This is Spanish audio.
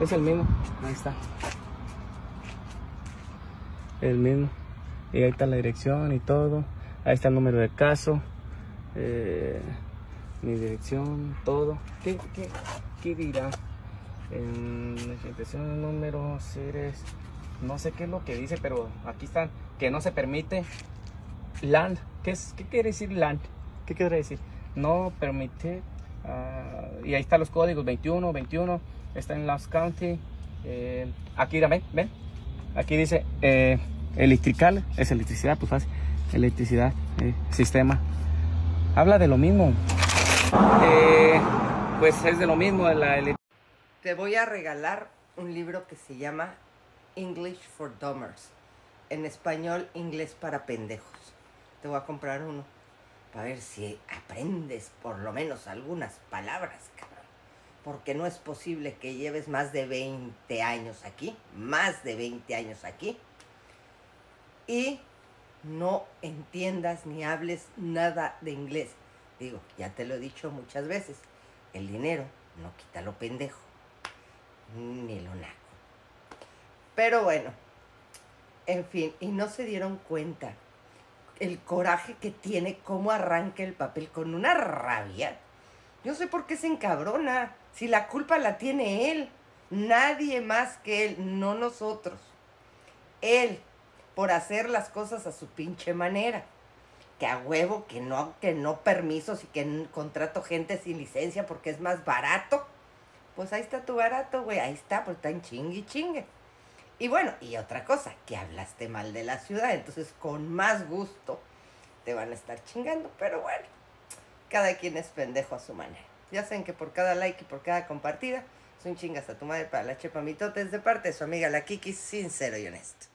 Es el mismo. Ahí está. El mismo. Y ahí está la dirección y todo. Ahí está el número de caso. eh, mi dirección, todo. ¿Qué, qué, qué dirá? En número, seres. No sé qué es lo que dice, pero aquí están. Que no se permite land. ¿Qué, es, qué quiere decir land? ¿Qué quiere decir? No permite. ah, y ahí están los códigos 21, 21. Está en Lost County. eh, aquí, mira, ven. Aquí dice eh, electrical. Es electricidad, pues fácil. Electricidad, eh, sistema. Habla de lo mismo. Eh, pues es de lo mismo. de La Te voy a regalar un libro que se llama English for Dummers. En español, inglés para pendejos. Te voy a comprar uno. Para ver si aprendes por lo menos algunas palabras. Porque no es posible que lleves más de 20 años aquí. Más de 20 años aquí. Y no entiendas ni hables nada de inglés. Digo, ya te lo he dicho muchas veces. El dinero no quita lo pendejo ni lo naco. Pero bueno, en fin, y no se dieron cuenta el coraje que tiene, cómo arranca el papel con una rabia. Yo sé por qué se encabrona, si la culpa la tiene él, nadie más que él, no nosotros. Él, por hacer las cosas a su pinche manera. Que a huevo, que no, que no permisos y que contrato gente sin licencia porque es más barato. Pues ahí está tu barato, güey. Ahí está, pues está en chingue chingue. Y bueno, y otra cosa, que hablaste mal de la ciudad, entonces con más gusto te van a estar chingando. Pero bueno, cada quien es pendejo a su manera. Ya saben que por cada like y por cada compartida, son chingas a tu madre para la chepa mitotes de parte de su amiga la Kiki, sincero y honesto.